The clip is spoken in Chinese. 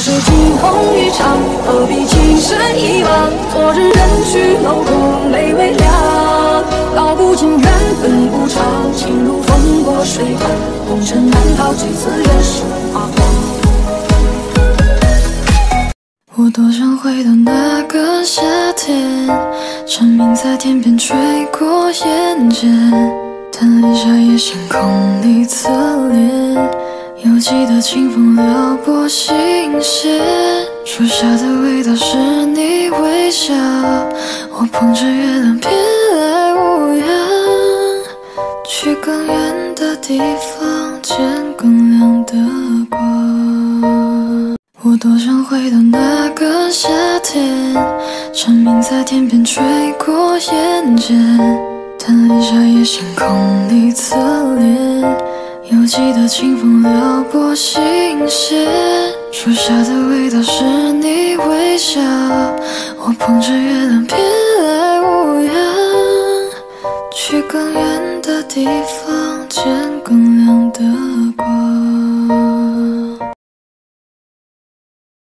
是惊鸿一场，何必情深一往？昨日人去楼空，泪微凉。道不尽缘分无常，情如风过水寒，红尘难逃几次人世花黄。我多想回到那个夏天，蝉鸣在天边吹过眼间，贪恋夏夜星空里侧脸，犹记得清风撩拨心弦，初夏的味道是你微笑，我捧着月亮偏爱无恙，去更远的地方见更亮的光。我多想回到那个夏天，蝉鸣在天边吹过眼间，贪恋夏夜星空里侧，记得清风撩拨心弦，初夏的味道是你微笑，我捧着月亮偏爱无恙，去更远的地方见更亮的光。